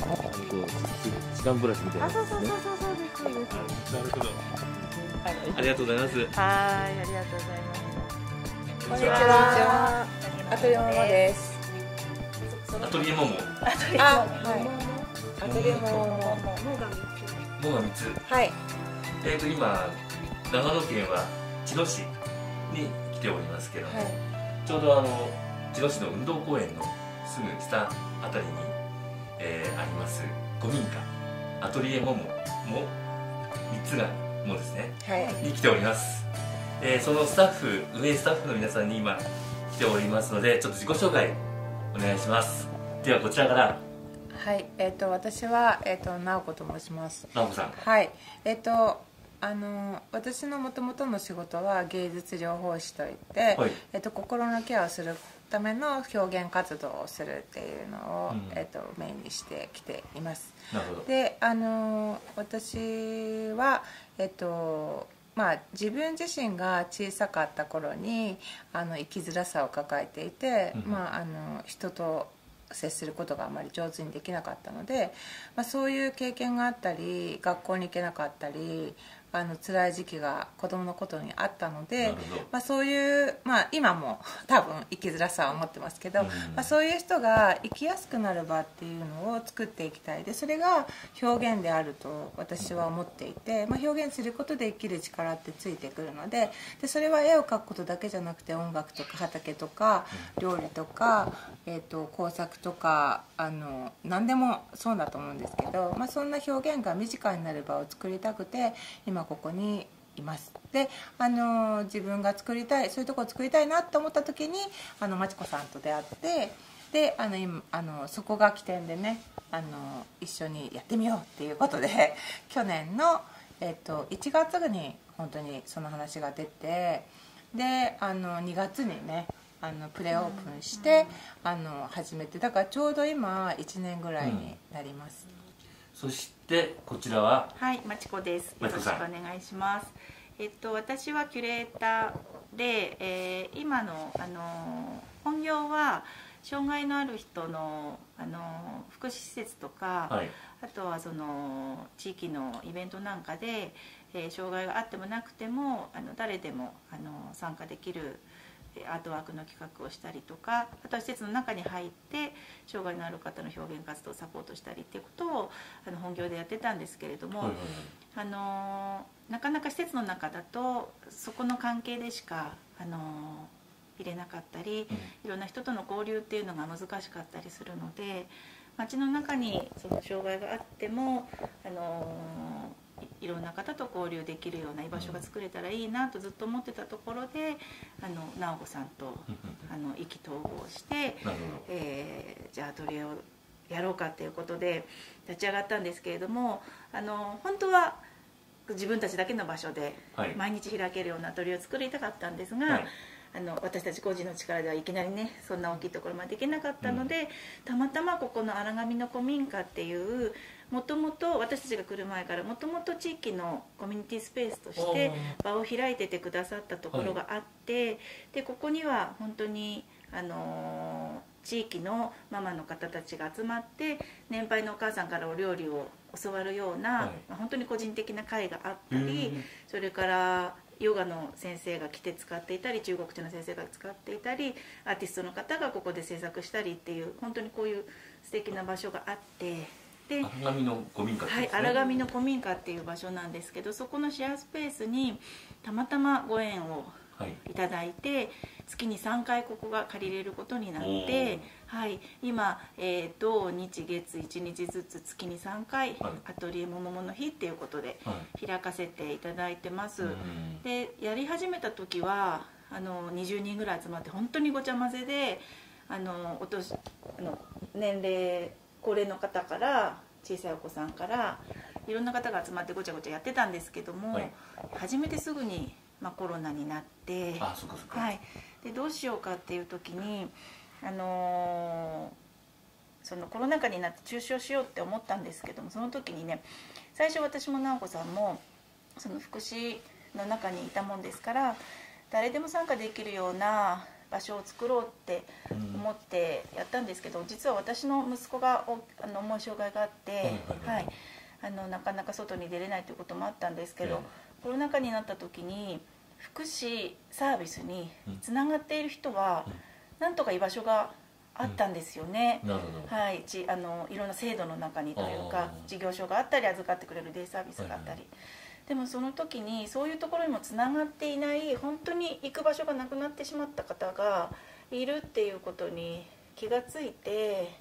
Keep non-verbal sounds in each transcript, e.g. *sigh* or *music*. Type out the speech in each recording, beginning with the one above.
こう時間ブラシみたいな。ねそうそうそうそうそうです。そうですなるほど。ありがとうございます。はいありがとうございます。こんにちは。アトリエママです。アトリエモモあ、はい。アトリエママ。モが3つはい。えーと今長野県は千戸市に来ております。けども、はい。ちょうどあの千戸市の運動公園のす。ぐ下あたりに、えーあります古民家アトリエモモも3つがもですねはい。に来ております、えーそのスタッフ運営スタッフの皆さんに今来ておりますのでちょっと自己紹介お願いしますではこちらからはい。えっ、と私はえっ、と直子と申します。直子さんはい。えっ、とあの私のもともとの仕事は芸術療法士といって、はいえっと心のケアをするための表現活動をするっていうのを、うん。えっとメインにしてきています。であの私はえっとまあ自分自身が小さかった頃にあの生きづらさを抱えていて、うん。まああの人と接することがあまり上手にできなかったので、まあ、そういう経験があったり学校に行けなかったりあの辛い時期が子供のことにあったのなでまあ、そういう、まあ、今も多分生きづらさは持ってますけど、うん。まあ、そういう人が生きやすくなる場っていうのを作っていきたいでそれが表現であると私は思っていて、まあ、表現することで生きる力ってついてくるのででそれは絵を描くことだけじゃなくて音楽とか畑とか料理とか、えー、と工作とかあの何でもそうだと思うんですけど、まあ、そんな表現が身近になる場を作りたくて今ここにいます。であの自分が作りたいそういうところを作りたいなと思った時にあのまちこさんと出会ってであの今あのそこが起点でねあの一緒にやってみようっていうことで *laughs* 去年の、えっと1月に本当にその話が出てであの2月にねあのプレオープンして、あの始めてだからちょうど今1年ぐらいになります、そしてこちらははい、まちこです。よろしくお願いします。えっと私はキュレーターで、えー今のあの本業は障害のある人のあの福祉施設とか、はいあとはその地域のイベントなんかで、えー障害があってもなくてもあの誰でもあの参加できるえーアートワークの企画をしたりとかあとは施設の中に入って障害のある方の表現活動をサポートしたりっていうことをあの本業でやってたんですけれども、あのなかなか施設の中だとそこの関係でしかあの入れなかったり、いろんな人との交流っていうのが難しかったりするので街の中にその障害があってもあのろんな方と交流できるような居場所が作れたらいいなとずっと思ってたところであの直子さんとあの意気投合して、えーじゃあアトリエをやろうかっていうことで立ち上がったんですけれどもあの本当は自分たちだけの場所ではい。毎日開けるようなアトリエを作りたかったんですが、はいあの私たち個人の力ではいきなりねそんな大きいところまで行けなかったので、たまたまここの荒上の古民家っていうもともと私たちが来る前からもともと地域のコミュニティスペースとして場を開いててくださったところがあって、でここには本当にあのー地域のママの方たちが集まって年配のお母さんからお料理を教わるような、はい。まあ本当に個人的な会があったへりーそれからヨガの先生が来て使っていたり中国茶の先生が使っていたりアーティストの方がここで制作したりっていう本当にこういう素敵な場所があってで荒波の古民家ってはい、荒上の古民家っていう場所なんですけどそこのシェアスペースにたまたまご縁をはい。いただいて月に3回ここが借りれることになって、はい、今、えー土日月1日ずつ月に3回、はい。アトリエもももの日っていうことではい。開かせていただいてます、うん。でやり始めた時はあの20人ぐらい集まって本当にごちゃ混ぜであのお年あの年齢高齢の方から小さいお子さんからいろんな方が集まってごちゃごちゃやってたんですけども、はい。始めてすぐに、まあ、コロナになってはい、でどうしようかっていう時に、あのーそのコロナ禍になって中止をしようって思ったんですけどもその時にね最初私も直子さんもその福祉の中にいたもんですから誰でも参加できるような場所を作ろうって思ってやったんですけど実は私の息子がおあの重い障害があって、はいはいあのなかなか外に出れないということもあったんですけど、えコロナ禍になった時に福祉サービスにつながっている人は、なんとか居場所があったんですよね。なるほど。はい、ちあのいろんな制度の中にというあかー。事業所があったり預かってくれるデイサービスがあったり、はい。でもその時にそういうところにもつながっていない本当に行く場所がなくなってしまった方がいるっていうことに気がついて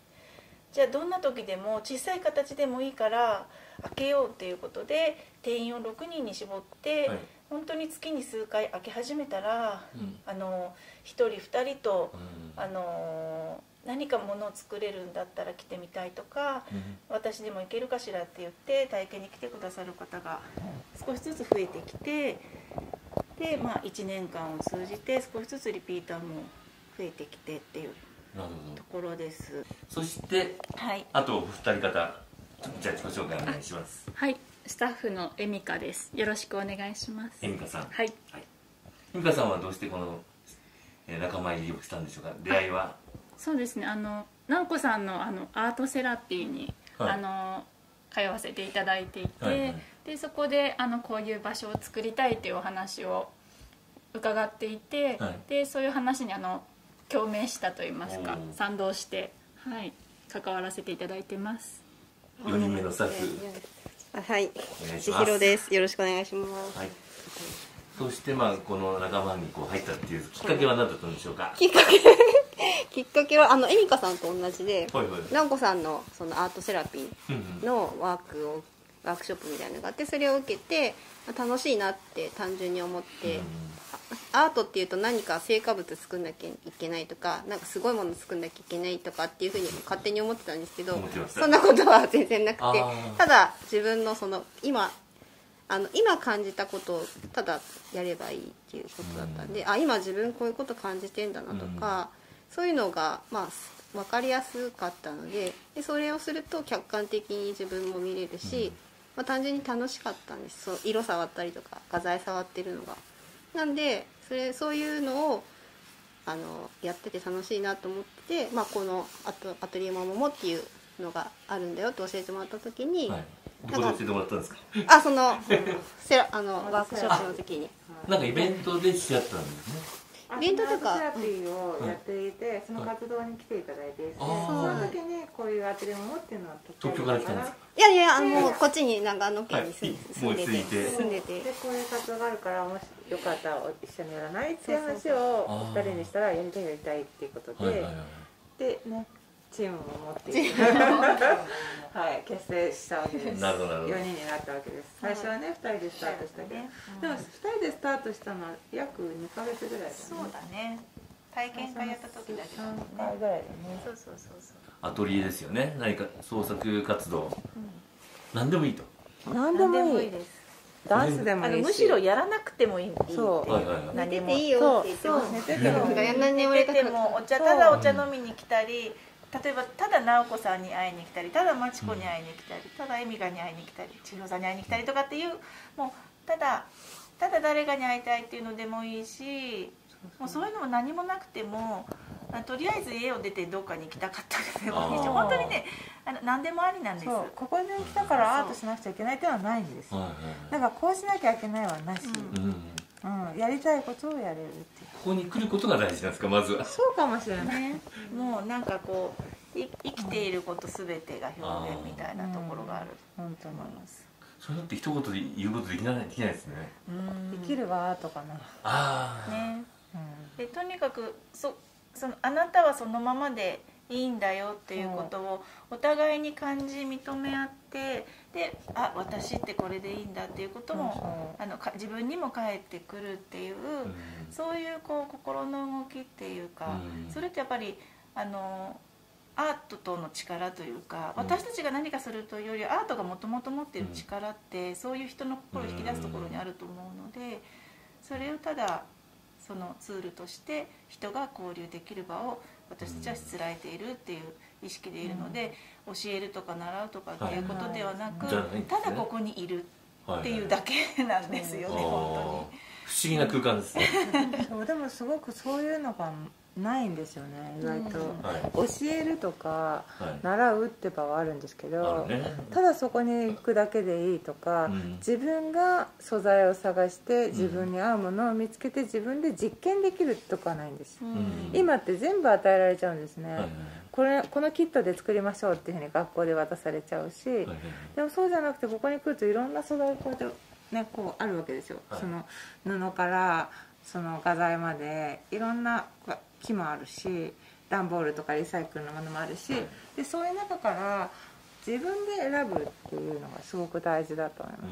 じゃあどんな時でも小さい形でもいいから開けようっていうことで定員を6人に絞って、はい。本当に月に数回開け始めたら、うん。あの1人2人とうん。あの何かものを作れるんだったら来てみたいとかうん。私でも行けるかしらって言って体験に来てくださる方が少しずつ増えてきてで、まあ、1年間を通じて少しずつリピーターも増えてきてっていうところです。どそしてはい。あとお二人方じゃあ自己紹介お願いします。はい、スタッフのエミカです。よろしくお願いします。えみかさん。はい、えみかさんはどうしてこのえー仲間入りをしたんでしょうか？出会いは？そうですね。あの直子さんのあのアートセラピーに、はい。あの通わせていただいていて、はいはい。でそこであのこういう場所を作りたいというお話を伺っていて、はい。でそういう話にあの共鳴したと言いますか賛同してはい関わらせていただいてます。4人目のスタッフ。あはい。千尋です。よろしくお願いします。はい。そしてまあこの仲間にこう入ったっていうきっかけは何だったんでしょうか？きっかけ。*laughs* きっかけはあのエミカさんと同じではいは子さんのそのアートセラピーのワークをワークショップみたいなのがあってそれを受けて楽しいなって単純に思って、アートっていうと何か成果物作んなきゃいけないとかなんかすごいもの作んなきゃいけないとかっていうふうに勝手に思ってたんですけどそんなことは全然なくてただ自分のその今あの今感じたことをただやればいいっていうことだったんで、あ今自分こういうこと感じてんだなとか、そういうのがまあ分かりやすかったのででそれをすると客観的に自分も見れるし、まあ、単純に楽しかったんです。そう色触ったりとか画材触ってるのが。なんでそれそういうのをあのやってて楽しいなと思って、まあ、このアトアトリエマモモっていうのがあるんだよって教えてもらった時に、はい。ここで教えてもらったんですか？あそのセラあのワークショップの時に。なんかイベントで知り合ったんですねイベントとか。セラピーをやっていて、その活動に来ていただいていそー。の時にこういうアトリエモっていうのは東京から来たんですかいやいやあのこっちに長野県に住ん,、はい住んでて。住んでてでこういう活動があるからもしよかったら一緒にやらない？っていう話をお二人にしたらやりたいやりたいっていうことで、でねチームを持っていてはい結成したわけです。なるほどなるほど。4人になったわけです。最初はね2人でスタートしたけど、でも2人でスタートしたのは約2ヶ月ぐらいだね。そうだね。体験会やった時だけど3ね回ぐらいだね。そうそうそうそう。アトリエですよね。何か創作活動。何でもいいと。何でもいい。です。ダンスでもいいし。あのむしろやらなくてもいいってそう。はいはいはい。寝てていいよって言っても。寝てても。お茶ただお茶飲みに来たり例えばただ直子さんに会いに来たりただ真知子に会いに来たりただ恵美香に会いに来たり千尋さんに会いに来たりとかっていうもうただただ誰かに会いたいっていうのでもいいしもうそういうのも何もなくてもあとりあえず家を出てどっかに行きたかったりでもいいしあー。本当にねあの何でもありなんです。そう。ここに来たからアートしなくちゃいけないっていうのはないんですはいはいだからこうしなきゃいけないはなし、うん。うんうんやりたいことをやれるっていう。ここに来ることが大事なんですかまずは。そうかもしれないね。もうなんかこうい生きていること全てが表現みたいなところがある。本当にと思います。それだって一言で言うことできないできないですね。生きるはアートかな、ああ、ね。うん。でとにかくそそのあなたはそのままでいいんだよっていうことをお互いに感じ認め合ってであ私ってこれでいいんだっていうこともあのか自分にも返ってくるっていう、うん。そういうこう心の動きっていうか、うん。それってやっぱりあのアートとの力というか、うん。私たちが何かするというよりアートがもともと持っている力って、そういう人の心を引き出すところにあると思うので、それをただそのツールとして人が交流できる場を私たちはしつらえているっていう意識でいるので、教えるとか習うとかっていうことではなく、ただここにいるはいっていうだけなんですよね、本当に。不思議な空間ですね。*laughs* そうでもすごくそういうのがないんですよね意外と、はい。教えるとかはい。習うって場はあるんですけあど、るね。ただそこに行くだけでいいとか、うん。自分が素材を探して自分に合うものを見つけて自分で実験できるとかはないんです、うん。今って全部与えられちゃうんですね、はいはいこれこのキットで作りましょうっていうふうに学校で渡されちゃうし、でもそうじゃなくてここに来るといろんな素材がこうやってねこうあるわけですよ、はい。その布からその画材までいろんな木もあるし段ボールとかリサイクルのものもあるし、はい。でそういう中から自分で選ぶっていうのがすごく大事だと思います、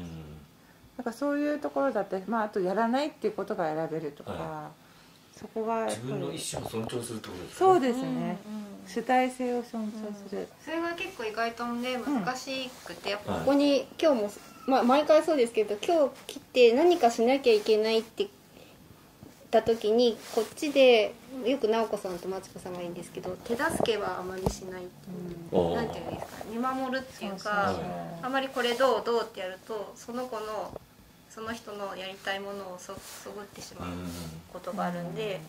なんかそういうところだって、まあ、あとやらないっていうことが選べるとか、はそこが自分の意り思を尊重するってことですかそうですね、主体性を尊重する、それが結構意外とね難しくて、やっぱはい。ここに今日も、まあ、毎回そうですけど今日来て何かしなきゃいけないってた時にこっちでよく直子さんとマチコさんがいいんですけど手助けはあまりしないっていう、おーなんていうんですか見守るっていうそうかそうそう。あまりこれどうどうってやるとその子のその人のやりたいものをそそぐってしまうことがあるんで、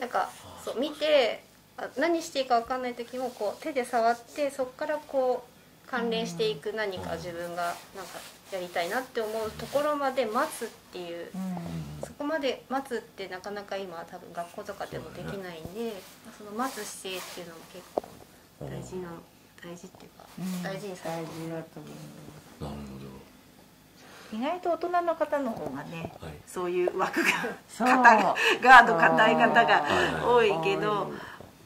なんかそう見てあ何していいか分かんない時もこう手で触ってそこからこう関連していく何か自分がなんかやりたいなって思うところまで待つっていう、そこまで待つってなかなか今は多分学校とかでもできないんで、その待つ姿勢っていうのも結構大事な大事っていうか、うん大事にされ大て事だと思う。なる意外と大人の方の方がね、はい。そういう枠がそう。硬いガード硬い方が多いけ多ど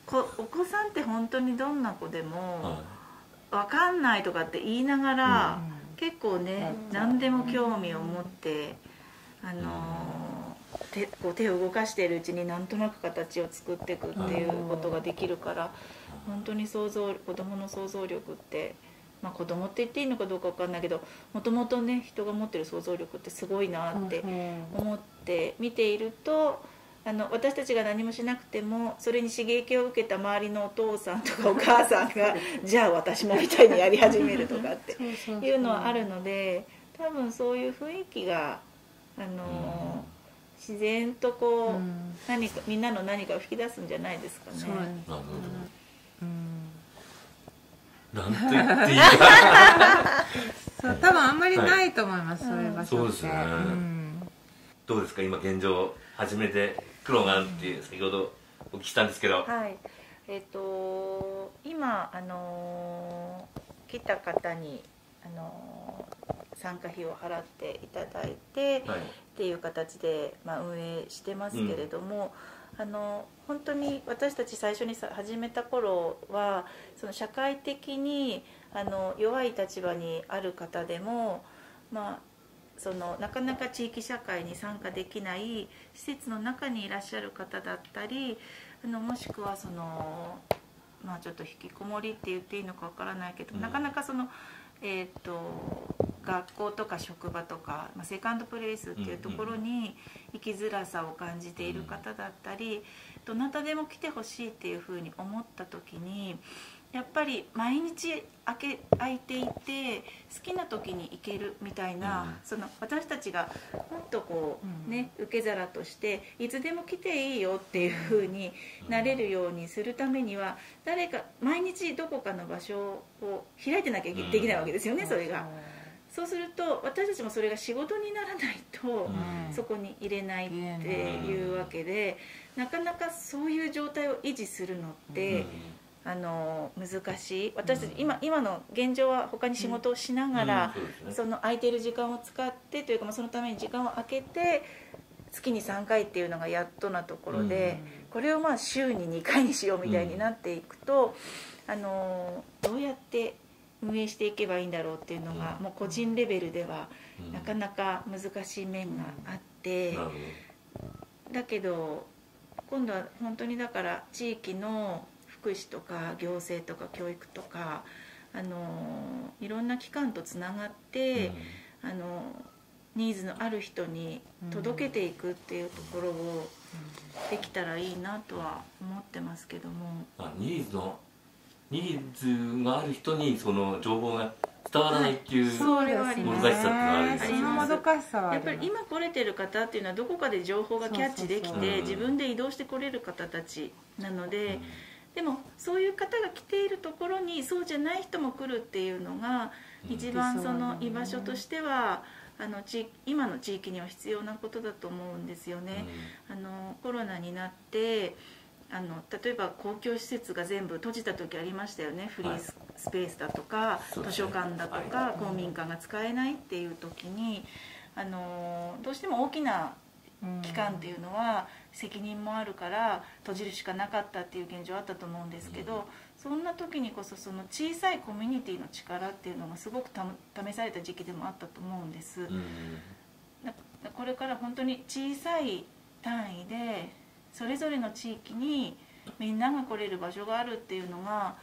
こお子さんって本当にどんな子でほどもは分かんないとかって言いながら、うん結構ねう。ん何でも興味を持って、あのー手こう手を動かしているうちになんとなく形を作っていくっていうことができるから本当に想像子供の想像力って。まあ、子供って言っていいのかどうか分かんないけどもともとね人が持ってる想像力ってすごいなって思って見ているとあの私たちが何もしなくてもそれに刺激を受けた周りのお父さんとかお母さんが *laughs* じゃあ私もみたいにやり始めるとかっていうのはあるので多分そういう雰囲気があの自然とこう、うん。何かみんなの何かを引き出すんじゃないですかね。そういなるほうん。どなんと言っていいか。*laughs* そう多分あんまりないと思います、そういう場所って。そうですね。ん。どうですか？今現状始めて苦労があるっていう先ほどお聞きしたんですけど。はい、えっ、と今あのー来た方にあのー参加費を払っていただいて、はい。っていう形で、まあ、運営してますけれども、あの本当に私たち最初にさ始めた頃はその社会的にあの弱い立場にある方でも、まあ、そのなかなか地域社会に参加できない施設の中にいらっしゃる方だったりあのもしくはその、まあ、ちょっと引きこもりって言っていいのかわからないけど、うん。なかなかその、えー、と学校とか職場とか、まあ、セカンドプレイスっていうところに生きづらさを感じている方だったり、どなたでも来てほしいっていうふうに思った時にやっぱり毎日空け空いていて好きな時に行けるみたいな、うん。その私たちがもっとこう、うん。ね受け皿としていつでも来ていいよっていうふうになれるようにするためには誰か毎日どこかの場所を開いてなきゃできないわけですよね、それが。そうすると私たちもそれが仕事にならないと、うん。そこに入れないってい。うわけでなかなかそういう状態を維持するのって、あの難しい。私たち、今今の現状は他に仕事をしながら、うん。その空いてる時間を使ってというか、まあ、そのために時間を空けて月に3回っていうのがやっとなところで、これをまあ週に2回にしようみたいになっていくと、あのどうやって運営していけばいいんだろうっていうのが、うん。もう個人レベルではうん。なかなか難しい面があって。だけど今度は本当にだから地域の福祉とか行政とか教育とかあのいろんな機関とつながって、あのニーズのある人に届けていくっていうところをできたらいいなとは思ってますけども。どあニーズのニーズがある人にその情報が伝わらないっていうそれはありますもどかしさっていうのはあるんです。やっぱり今来れてる方っていうのはどこかで情報がキャッチできて自分で移動してこれる方たちなので、でもそういう方が来ているところにそうじゃない人も来るっていうのがうん。一番そのうん。居場所としてはあの地今の地域には必要なことだと思うんですよね。あのコロナになってあの例えば公共施設が全部閉じた時ありましたよね。フリース,、スペースだとか、図書館だとか、は公民館が使えないっていう時にあのどうしても大きな機関っていうのは責任もあるから閉じるしかなかったっていう現状あったと思うんですけど、そんな時にこそその小さいコミュニティの力っていうのがすごくた試された時期でもあったと思うんです。これから本当に小さい単位でそれぞれの地域にみんなが来れる場所があるっていうのが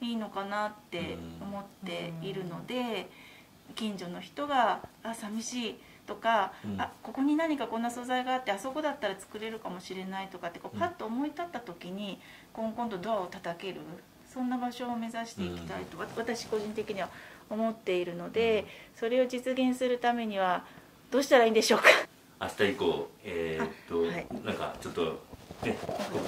いいのかなって思っているので近所の人が「あ寂しい」とか、うん。あここに何かこんな素材があってあそこだったら作れるかもしれないとかってこううん。パッと思い立った時にコンコンとドアを叩けるそんな場所を目指していきたいと、わ私個人的には思っているので、それを実現するためにはどうしたらいいんでしょうか？明日以降えーっと、はい。なんかちょっとね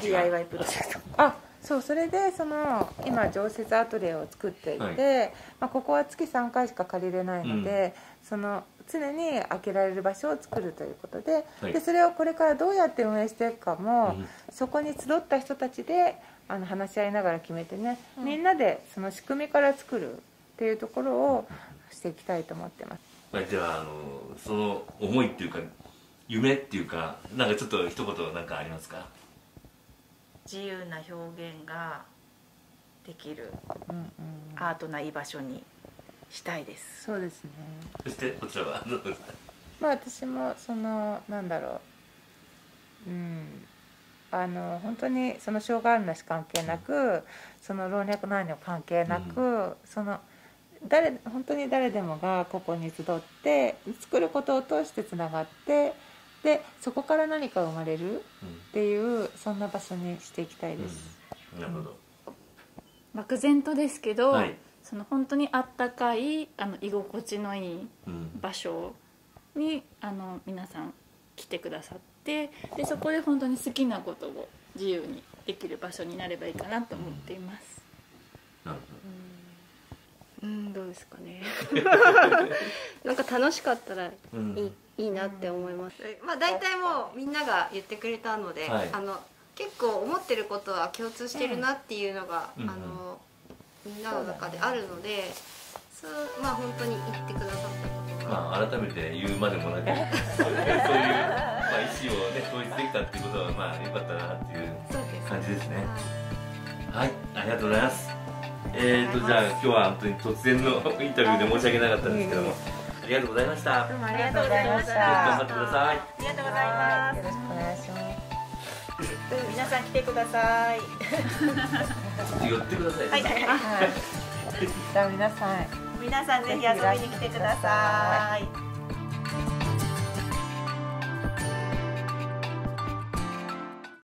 DIY プロジェクト。あそうそれでその今常設アトリエを作っていて、はい。まあ、ここは月3回しか借りれないので、その常に開けられる場所を作るということで,、はい。でそれをこれからどうやって運営していくかも、うん。そこに集った人たちであの話し合いながら決めてね、みんなでその仕組みから作るっていうところをしていきたいと思ってます。はい。ではあのその思いっていうか夢っていうかなんかちょっと一言なんかありますか？自由な表現ができるうんうん。アートな居場所にしたいです。そうですね。そしてこちらはどうですか？まあ私もそのなんだろううんあの本当にその障害あるなし関係なくその老若男女関係なく、その誰本当に誰でもがここに集って作ることを通してつながってでそこから何か生まれるっていうそんな場所にしていきたいです。うん。なるほど。漠然とですけど、はいその本当にあったかいあの居心地のいいうん。場所にあの皆さん来てくださってでそこで本当に好きなことを自由にできる場所になればいいかなと思っています。なるうん。どうですかね。*laughs* なんか楽しかったらいい,、ほどうん。いいなって思います、まあ大体もうみんなが言ってくれたので、はい。あの結構思ってることは共通してるなっていうのが、うん。あのみんなの中であるのでそうまあ本当に言ってくださったことが、まあ改めて言うまでもなくそういう、まあ、意思をね統一できたっていうことはまあ良かったなっていう感じですね。はい。ありがとうございます。えーとじゃあ今日は本当に突然のインタビューで申し訳なかったんですけどもありがとうございました。どうもありがとうございました。頑張ってください。ありがとうございます。よろしくお願いします。皆さん来てください寄ってください、はいはいはいはい。じゃあ皆さん。皆さんぜひ遊びに来てください